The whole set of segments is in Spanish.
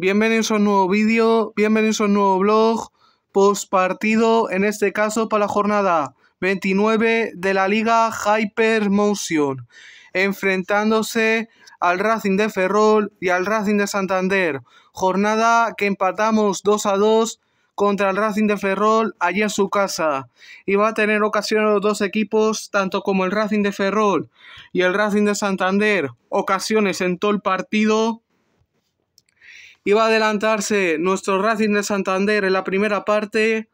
Bienvenidos a un nuevo vídeo, bienvenidos a un nuevo blog post partido, en este caso para la jornada 29 de la Liga Hypermotion, enfrentándose al Racing de Ferrol y al Racing de Santander. Jornada que empatamos 2 a 2 contra el Racing de Ferrol allí en su casa. Y va a tener ocasiones los dos equipos, tanto como el Racing de Ferrol y el Racing de Santander, ocasiones en todo el partido. Iba a adelantarse nuestro Racing de Santander en la primera parte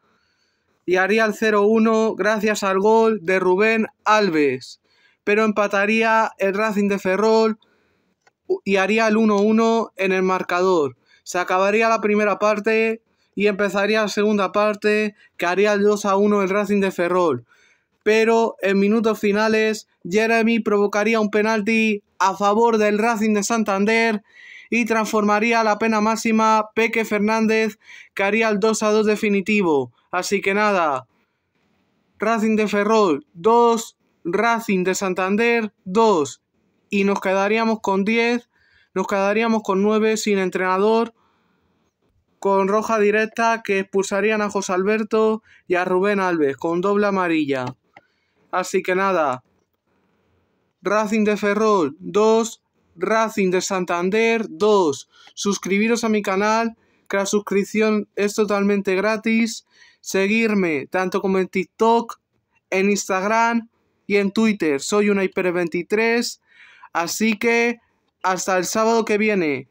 y haría el 0-1 gracias al gol de Rubén Alves. Pero empataría el Racing de Ferrol y haría el 1-1 en el marcador. Se acabaría la primera parte y empezaría la segunda parte que haría el 2 a 1 el Racing de Ferrol. Pero en minutos finales Jeremy provocaría un penalti a favor del Racing de Santander y transformaría la pena máxima Peque Fernández que haría el 2 a 2 definitivo. Así que nada, Racing de Ferrol 2, Racing de Santander 2 y nos quedaríamos con 10, nos quedaríamos con 9 sin entrenador con roja directa que expulsarían a José Alberto y a Rubén Alves con doble amarilla. Así que nada, Racing de Ferrol 2, Racing de Santander 2. Suscribiros a mi canal, que la suscripción es totalmente gratis. Seguirme tanto como en TikTok, en Instagram y en Twitter. Soy una Hyper 23. Así que hasta el sábado que viene.